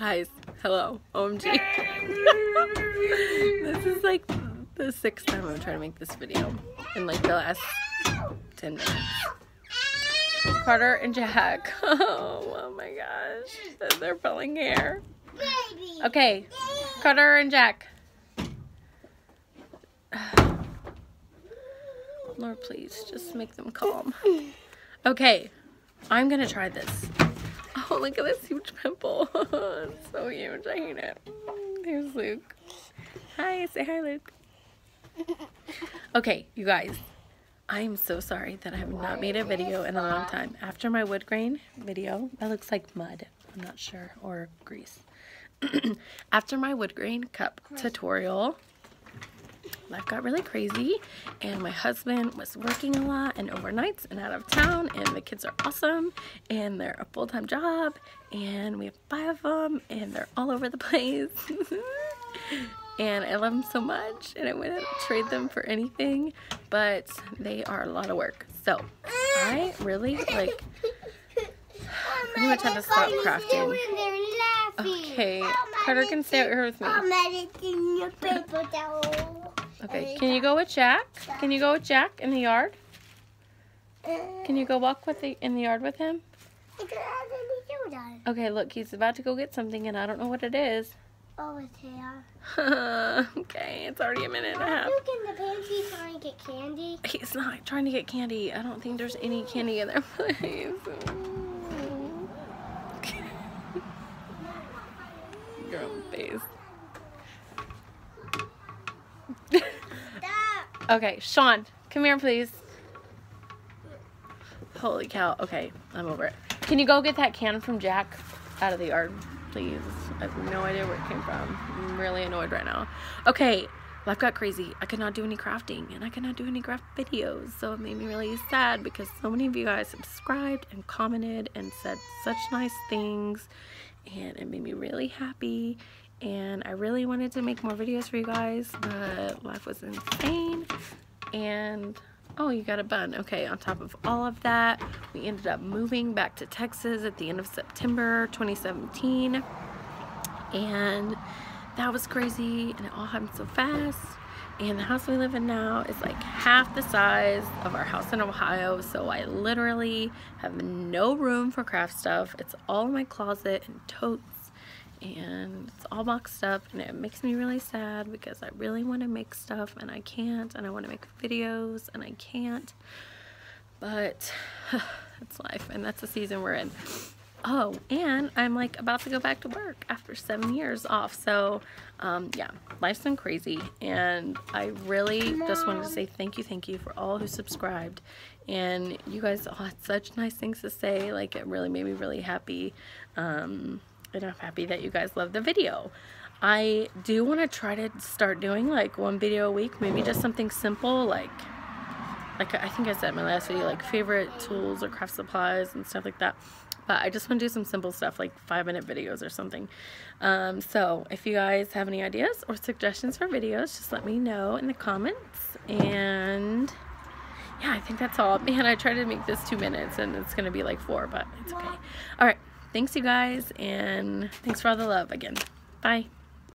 Guys, hello, OMG. this is like the sixth time I'm trying to make this video in like the last 10 minutes. Carter and Jack. Oh, oh my gosh. They're pulling hair. Okay, Carter and Jack. Lord, please, just make them calm. Okay, I'm gonna try this. Oh, look at this huge pimple. it's so huge, I hate it. Here's Luke. Hi, say hi, Luke. Okay, you guys, I am so sorry that I have not made a video in a long time. After my wood grain video, that looks like mud, I'm not sure, or grease. After my wood grain cup tutorial, life got really crazy and my husband was working a lot and overnights and out of town and the kids are awesome and they're a full-time job and we have five of them and they're all over the place. And I love them so much and I wouldn't trade them for anything but they are a lot of work. So I really like pretty much had to stop crafting. okay Carter can stay out here with me Okay, can you go with Jack? Can you go with Jack in the yard? Can you go walk with the in the yard with him? Okay, look, he's about to go get something and I don't know what it is. Oh, it's here. okay, it's already a minute and a half. Look in the pantry trying to get candy. He's not trying to get candy. I don't think there's any candy in there, please. Mm. Your own face. Okay, Sean, come here, please. Holy cow. Okay, I'm over it. Can you go get that can from Jack out of the yard, please? I have no idea where it came from. I'm really annoyed right now. Okay, life got crazy. I could not do any crafting and I could not do any craft videos. So it made me really sad because so many of you guys subscribed and commented and said such nice things and it made me really happy and I really wanted to make more videos for you guys but life was insane. And oh you got a bun. Okay on top of all of that we ended up moving back to Texas at the end of September 2017 and that was crazy and it all happened so fast. And the house we live in now is like half the size of our house in Ohio so I literally have no room for craft stuff. It's all in my closet and totes and it's all boxed up and it makes me really sad because I really want to make stuff and I can't and I want to make videos and I can't. But it's life and that's the season we're in. Oh and I'm like about to go back to work after seven years off so um, yeah life's been crazy and I really just wanted to say thank you thank you for all who subscribed and you guys all had such nice things to say like it really made me really happy um, and I'm happy that you guys love the video. I do want to try to start doing like one video a week, maybe just something simple like like I think I said in my last video like favorite tools or craft supplies and stuff like that. But I just want to do some simple stuff like five minute videos or something. Um, so if you guys have any ideas or suggestions for videos, just let me know in the comments. And yeah, I think that's all. Man, I tried to make this two minutes and it's going to be like four, but it's okay. All right thanks you guys and thanks for all the love again. Bye